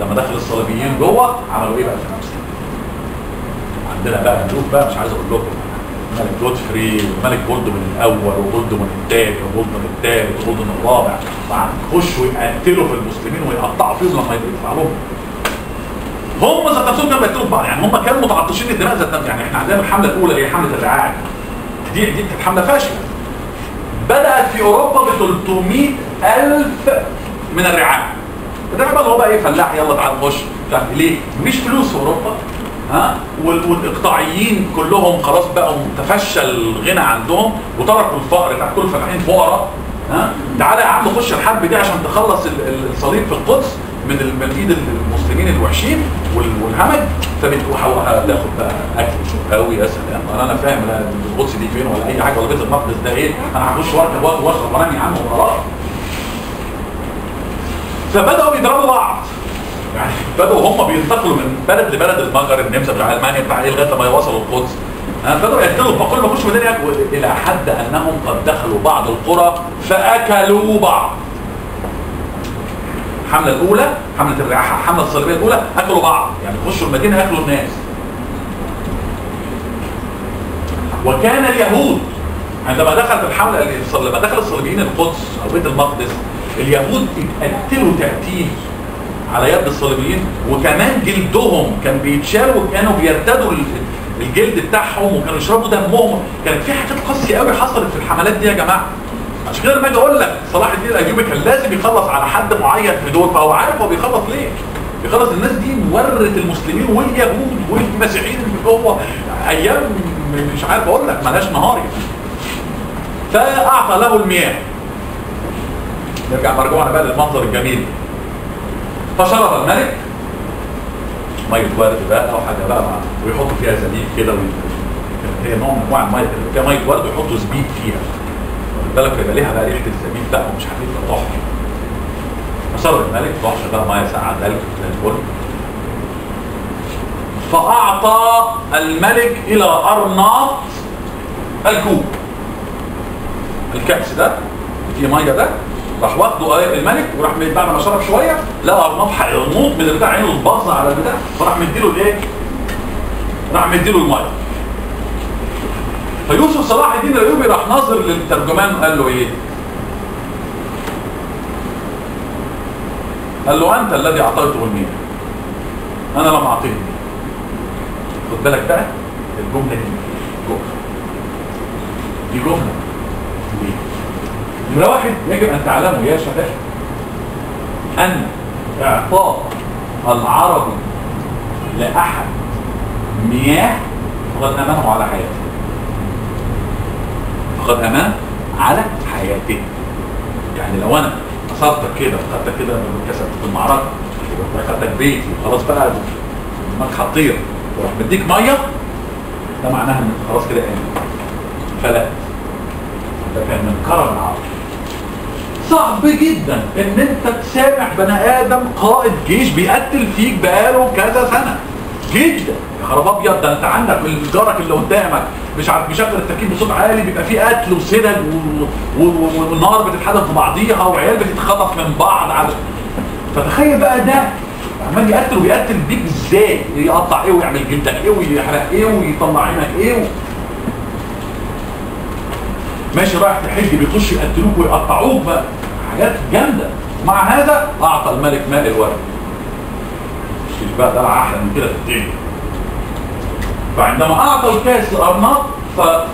لما دخل الصليبيين جوه عملوا إيه بقى في المسلمين عندنا بقى ملوك بقى مش عايز أقول لكم. الملك جودفري والملك بولدوين الأول وبولدوين الثاني وبولدوين الثالث وبولدوين الرابع. طبعا يخشوا يقتلوا في المسلمين ويقطعوا فيهم لما يدفع لهم. هم ذات نفسهم كانوا بيقتلوا في بعض. يعني هم كانوا متعطشين الدماء ذات نفسهم. يعني إحنا عندنا الحملة الأولى هي حملة الرعاع دي دي كانت حملة فاشلة. بدأت في أوروبا ب 300 ألف من الرعاع الرعاع بقى هو بقى إيه؟ فلاح يلا تعال عارف ليه؟ مش فلوس في أوروبا. ها؟ وال- والإقطاعيين كلهم خلاص بقوا تفشى الغنى عندهم وتركوا الفقر بتاع كل الفلاحين فقراء. ها؟ تعالى يا عم خش الحرب دي عشان تخلص ال- ال- الصليب في القدس من من إيد المسلمين الوحشين وال- والهمج. فبتروح تاخد بقى أكل قوي يا سلام. أنا أنا فاهم القدس دي فين ولا أي حاجة ولا بيت المقدس ده إيه؟ أنا هخش وأركب واشرب وأنام يا عم وخلاص فبدأوا يضربوا بعض. يعني بدأوا هم بينتقلوا من بلد لبلد المجر النمسا بتاع المانيا بتاع إيه لغاية لما يوصلوا القدس. ها، بدأوا يقتلوا فكل ما يخشوا مدينه ياكلوا إلى حد أنهم قد دخلوا بعض القرى فأكلوا بعض. الحمله الأولى حملة الرعاحه الحمله الصليبية الأولى أكلوا بعض. يعني يخشوا المدينة ياكلوا الناس. وكان اليهود عندما دخلت الحملة لما دخل الصليبيين القدس أو بيت المقدس اليهود اتقتلوا تقتيل على يد الصليبيين وكمان جلدهم كان بيتشال وكانوا بيرتدوا ال- الجلد بتاعهم وكانوا يشربوا دمهم. كانت في حاجات قاسية قوي حصلت في الحملات دي يا جماعة. عشان كده لما أجي أقول لك صلاح الدين الأيوبي كان لازم يخلص على حد معين في دول فهو عارف هو بيخلص ليه. بيخلص الناس دي ورت المسلمين واليهود والمسيحيين اللي جوه أيام مش عارف أقول لك ملهاش نهار يعني. فأعطى له المياه. نرجع مرجوعنا بقى للمنظر الجميل. فشرب الملك. ميه ورد بقى أو حاجة بقى مع ويحطوا فيها زبيب كده هي نوع من أنواع المية فيها ميه ورد ويحطوا زبيب فيها. واخد بالك؟ يبقى ليها بقى ريحة الزبيب بقى ومش عارف إيه تحفه فشرب الملك ضحش بقى مية ساقعة دلك زي الفل. فأعطى الملك إلى أرناط الكوب. الكأس ده فيه مية ده. راح واخده آه الملك وراح بعد ما شرب شوية لقى ارناط هينوط من بتاع عينه الباظ على البتاع فراح مديله الإيه؟ راح مديله المية فيوسف صلاح الدين الأيوبي راح ناظر للترجمان قال له إيه؟ قال له أنت الذي أعطيته المياه أنا لم أعطيه المياه خد بالك بقى الجملة دي جمله دي جملة؟ نمرة واحد يجب أن تعلموا يا شباب أن إعطاء العربي لأحد مياه فقد أمانه على حياته. فقد أمان على حياته. يعني لو أنا أصرتك كده وخدتك كده كسبت في المعركة ودخلتك بيتي وخلاص بقى دماغك هتطير وراح مديك مية ده معناها انت خلاص كده آمن. فلا ده كان من كرم العرب. صعب جدا إن أنت تسامح بني آدم قائد جيش بيقتل فيك بقاله كذا سنة. جدا. يا خراب أبيض ده أنت عندك جارك اللي قدامك. مش عارف بيشغل التكييف بصوت عالي بيبقى فيه قتل وسرج و- و- و- والنار بتتحدف في بعضيها وعيال بتتخطف من بعض على فتخيل بقى ده. عمال يقتل وبيقتل بيك إزاي؟ يقطع إيه ويعمل جلدك إيه ويحرق إيه ويطلع عينك إيه و... ماشي رايح تحج بيخش يقتلوك ويقطعوك بقى. حاجات جامدة. ومع هذا أعطى الملك ماء الورد مش بقى ده أحلى من كده في الدنيا فعندما اعطى الكاس لارناط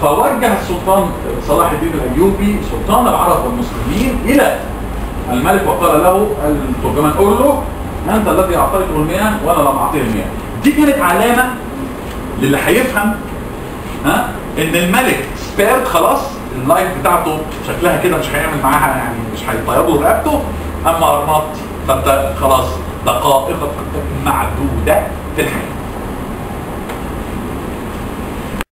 فوجه السلطان صلاح الدين الأيوبي سلطان العرب والمسلمين إلى الملك وقال له الترجمان قول له أنت الذي أعطيته المياه وأنا لم أعطيه المياه دي كانت علامة للي هيفهم ها إن الملك spared خلاص. ال life بتاعته شكلها كده مش هيعمل معاها يعني مش هيطير له رقبته. أما ارناط فأنت خلاص دقائقك معدوده في الحياة.